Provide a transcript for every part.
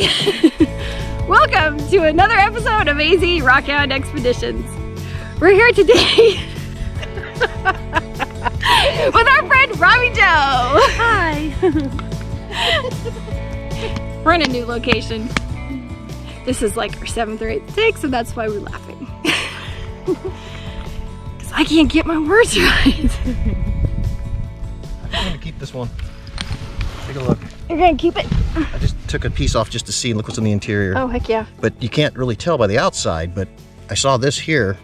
Hi! Welcome to another episode of AZ Rockhound Expeditions. We're here today with our friend Robbi-Jo. Hi. We're in a new location. This is like our seventh or eighth take, so that's why we're laughing. Because I can't get my words right. I'm gonna keep this one. Take a look. You're gonna keep it? I just took a piece off just to see and look what's in the interior. Oh, heck yeah. But you can't really tell by the outside, but I saw this here,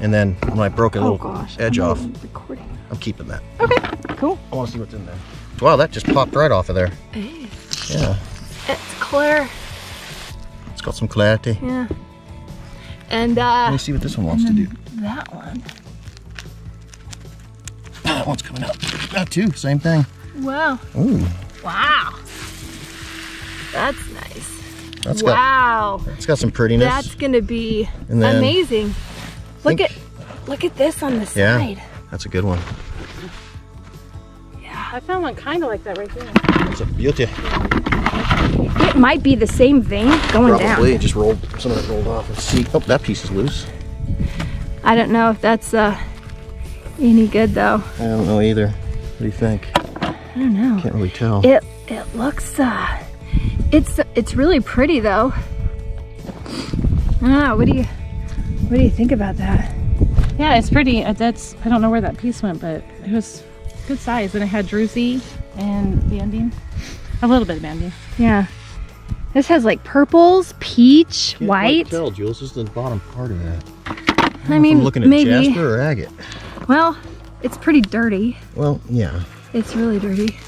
and then when I broke a Oh little gosh. edge I'm off, Recording. I'm keeping that. Okay, cool. I wanna see what's in there. Wow, that just popped right off of there. Hey, Yeah, it's clear. it's got some clarity. Yeah. And uh, Let me see what this one wants to do. that one. That one's coming up. That too, same thing. Wow. Ooh, Wow. That's nice. that's got wow. it's got some prettiness. That's gonna be amazing. Look at look at this on the side. Yeah. That's a good one. Yeah. I found one kind of like that right there. It's a beauty. It might be the same vein going down. Probably just rolled. Some of it rolled off. Let's see. Oh, that piece is loose. I don't know if that's uh any good though. I don't know either. What do you think? I don't know. Can't really tell. It it looks uh it's it's really pretty though. I don't know, what do you what do you think about that? Yeah, it's pretty. Uh, That's I don't know where that piece went, but it was good size, and it had druzy and banding, a little bit of banding. Yeah. This has like purples, peach, Can't quite white. tell, Jules. This is the bottom part of that. I If mean, I'm looking at maybe. jasper or agate. Well, it's pretty dirty. Well, yeah. It's really dirty.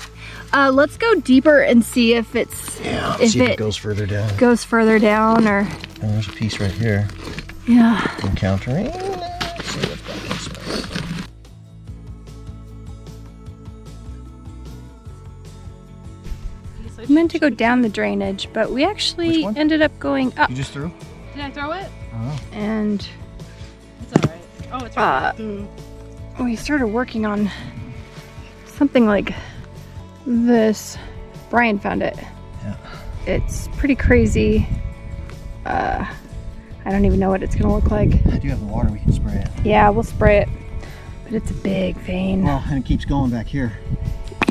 Uh, let's go deeper and see if it's Yeah. If see if it- it goes further down. goes further down or And there's a piece right here. yeah. Encountering. Let's see what's back this way. We meant to go down the drainage, but we actually ended up going up You just threw? Did I throw it? Oh. and It's all right. Oh, it's right. uh, we started working on something like this. Brian found it. Yeah. It's pretty crazy. Uh, I don't even know what it's gonna look like. I do have the water. We can spray it. Yeah, we'll spray it. But it's a big vein. Well, and it keeps going back here.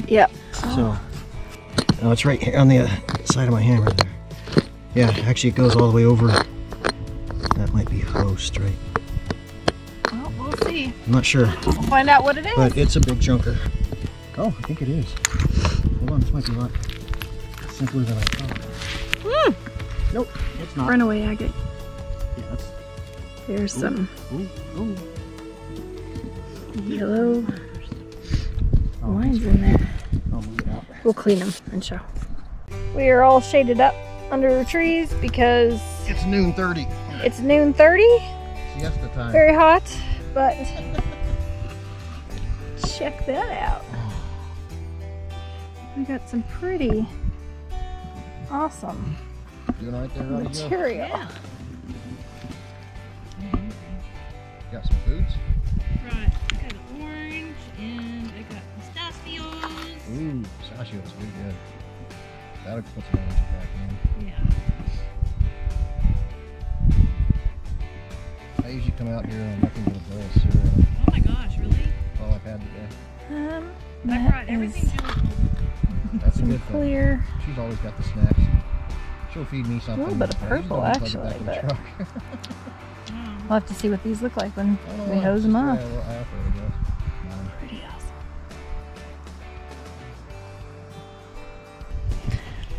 Yep. So, oh, it's right here on the uh, side of my hammer there. Yeah, actually, it goes all the way over. That might be a host, right? Well, we'll see. I'm not sure, We'll find out what it is. but it's a big junker. Oh, I think it is. Hold on, this might be a lot simpler than I thought. Hmm. Nope, it's not. Runaway agate. Yeah, that's, There's some ooh, ooh. yellow Oh, lines in there. I'll move it out. We'll clean them and show. We are all shaded up under the trees because It's noon 30. it's noon 30. Siesta time. Very hot, but check that out. We got some pretty awesome Doing all right there, Robbi-Jo? material. Got some boots? Right. I got an orange and I got pistachios. Ooh, pistachios, really good. That'll put some energy back in. Yeah. I usually come out here on nothing but a bowl of cereal. Oh my gosh, really? All I've had today. Um, I that brought is everything Julie That's a some good thing. clear. She's always got the snacks. She'll feed me something. A little bit of purple, don't plug it back actually, But we'll have to see what these look like when I don't know we hose them off. way I- I operate, I guess. Pretty awesome.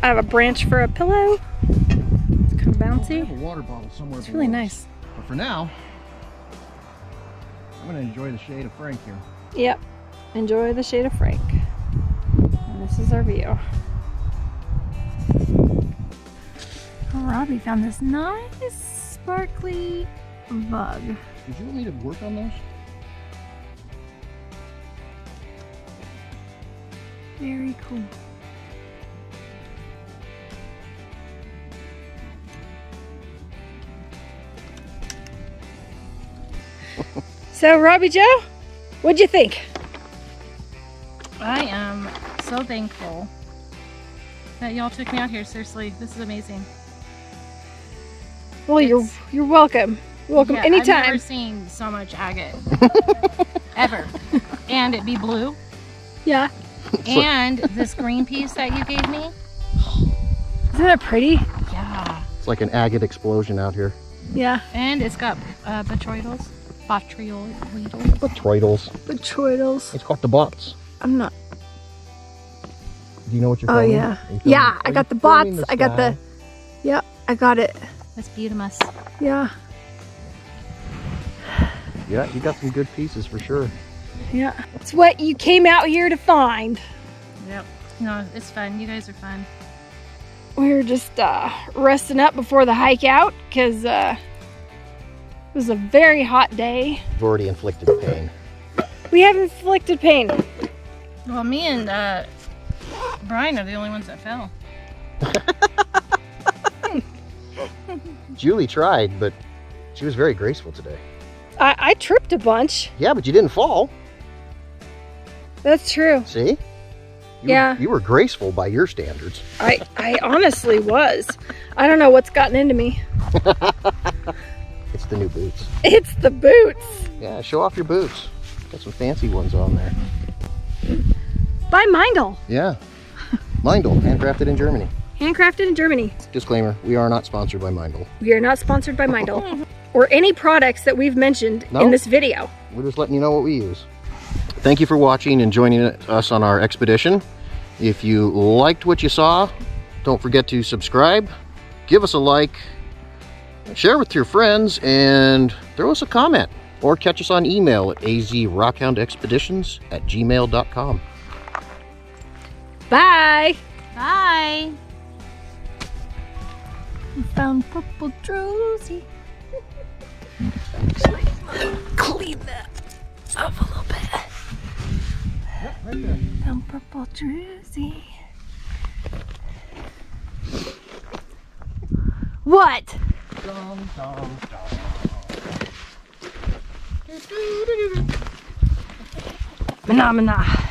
I have a branch for a pillow. It's kind of oh, I bouncy. have a water bottle somewhere. It's really us. nice. But for now, I'm gonna enjoy the shade of Frank here. Yep. Enjoy the shade of Frank. And this is our view. Oh, Robbi found this nice sparkly bug. Did you want me to work on those? Very cool. so, Robbi-Jo, what'd you think? I am so thankful that y'all took me out here. Seriously, this is amazing. Well, you're you're welcome. You're welcome Yeah, I've never seen so much agate. Ever. And it be blue. Yeah. And this green piece that you gave me. Isn't that pretty? Yeah. It's like an agate explosion out here. Yeah. And it's got uh, botryoidals. Botryoidals. Troidals. Betroidals. It's called the bots. I'm not. Do you know what you're Oh filming? yeah. Are Yeah. I got the filming bots. I got the. sky? Yep. I got it. That's beautimus. Yeah. Yeah, you got some good pieces for sure. Yeah. It's what you came out here to find. Yep. No, it's fun. You guys are fun. We were just uh, resting up before the hike out because uh, it was a very hot day. You've already inflicted pain. We have inflicted pain. Well, me and uh, Brian are the only ones that fell. Julie tried, but she was very graceful today. I, I tripped a bunch. Yeah, but you didn't fall. That's true. See? You Yeah. Were, you were graceful by your standards. I, I honestly was. I don't know what's gotten into me. It's the new boots. It's the boots. Yeah, show off your boots. Got some fancy ones on there. By Meindl. Yeah. Meindl, handcrafted in Germany. Handcrafted in Germany. Disclaimer, we are not sponsored by Meindl. We are not sponsored by Meindl. or any products that we've mentioned No. in this video. We're just letting you know what we use. Thank you for watching and joining us on our expedition. If you liked what you saw, don't forget to subscribe, give us a like, share with your friends, and throw us a comment. Or catch us on email at azrockhoundexpeditions at gmail.com. Bye. Bye. Found purple druzy. Clean that up a little bit. Found purple druzy. What? Phenomena. Hot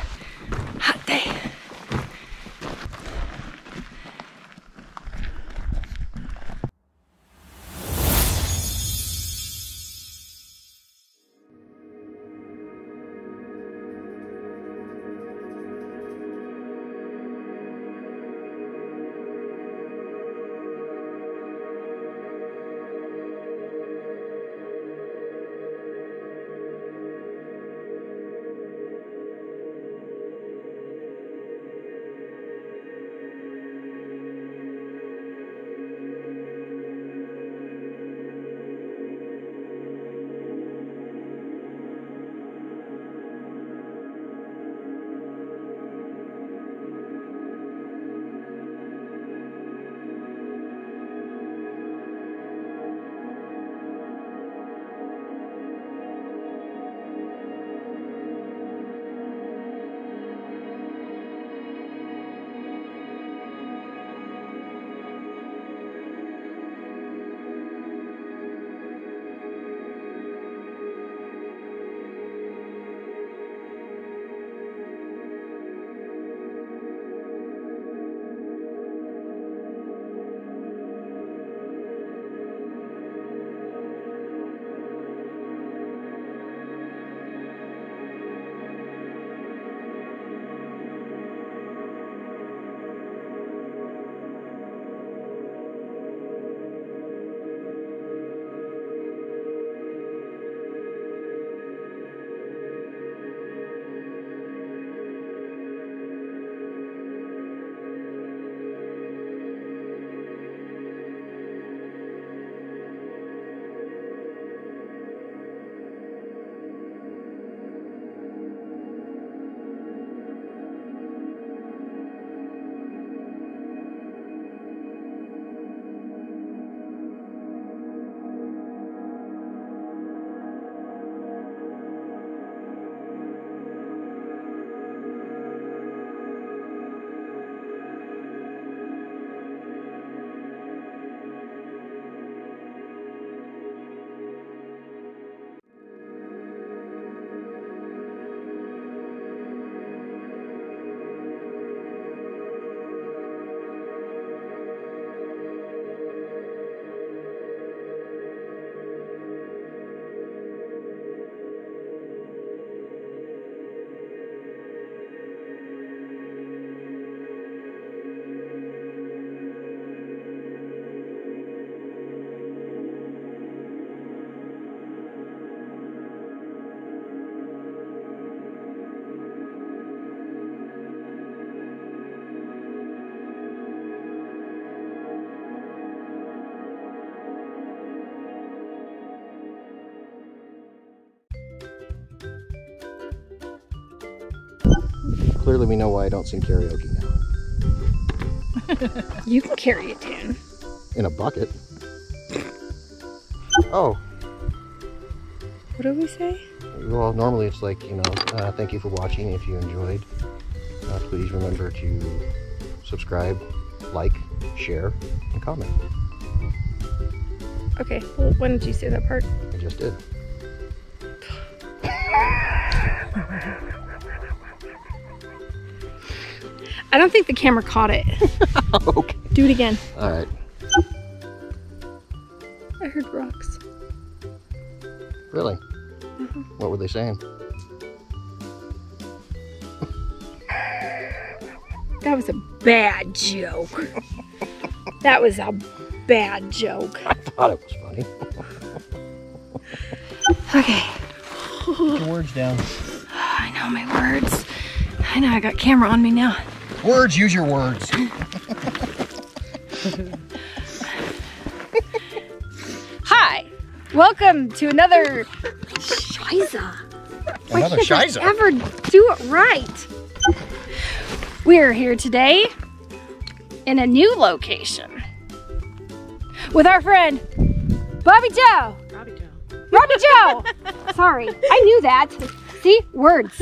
Clearly we know why I don't sing karaoke now. You can carry a tune. In a bucket. Oh, What do we say? well, normally it's like, you know, uh, thank you for watching. If you enjoyed, uh, please remember to subscribe, like, share, and comment. Okay, well, when did you say that part? I just did. I don't think the camera caught it. okay. Do it again. All right. I heard rocks. Really? Uh-huh. What were they saying? That was a bad joke. that was a bad joke. I thought it was funny. Okay. Put your words down. I know my words. I know I got camera on me now. Words, use your words. Hi. Welcome to another Shiza. Why Another can't I Shiza. ever do it right? We're here today in a new location with our friend Bobby Joe. Robbi-Jo. Robbie Joe. Sorry, I knew that. See, words.